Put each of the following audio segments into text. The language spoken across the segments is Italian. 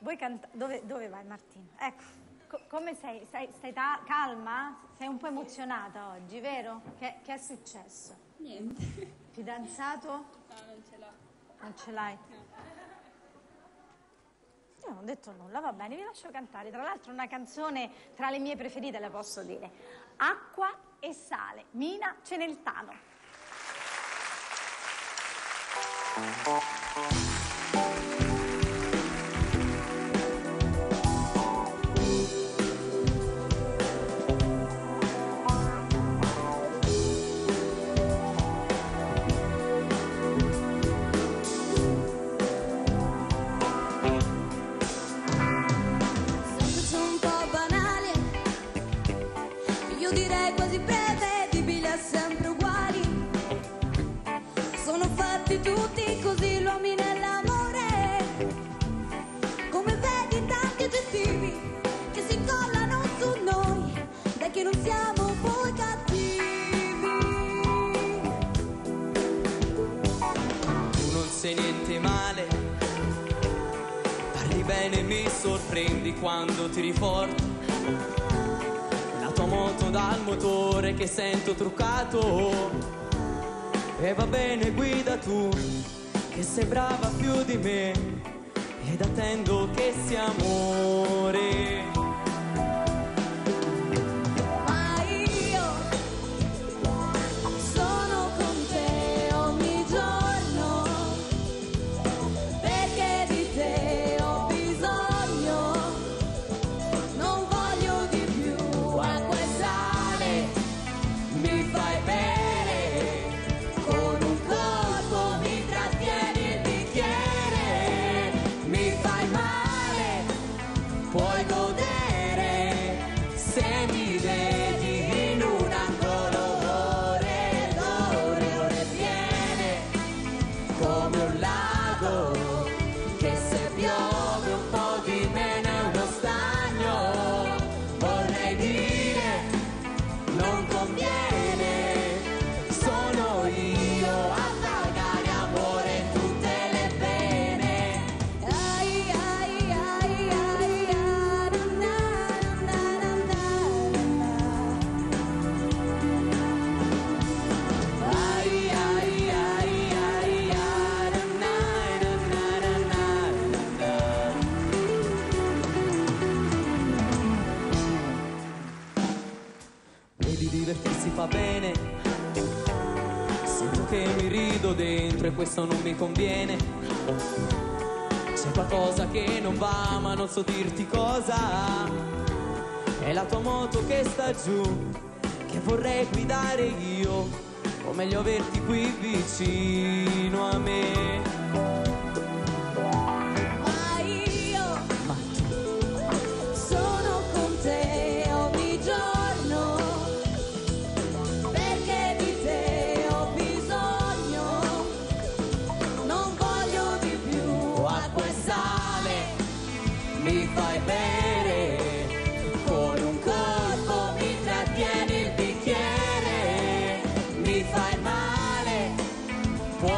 vuoi cantare? Dove, dove vai Martino? Ecco, co- come sei? Stai, stai ta- calma? Sei un po' emozionata oggi, vero? Che, che è successo? Niente. Fidanzato? No, non ce l'ho. Non ce l'hai? Io non ho detto nulla, va bene, vi lascio cantare. Tra l'altro una canzone tra le mie preferite, le posso dire. Acqua e sale, Mina Ceneltano. Direi quasi prevedibile, sempre uguali. Sono fatti tutti così l'uomo nell'amore. Come vedi tanti aggettivi che si incollano su noi, dai che non siamo poi cattivi. Tu non sei niente male, parli bene, mi sorprendi quando ti riporto. Tua moto dal motore che sento truccato. E va bene, guida tu, che sei brava più di me. Ed attendo che sia amore. Divertirsi fa bene. Sento che mi rido dentro e questo non mi conviene. C'è qualcosa che non va, ma non so dirti cosa. È la tua moto che sta giù, che vorrei guidare io. O meglio averti qui vicino a me.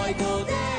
I go there.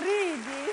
Ridi?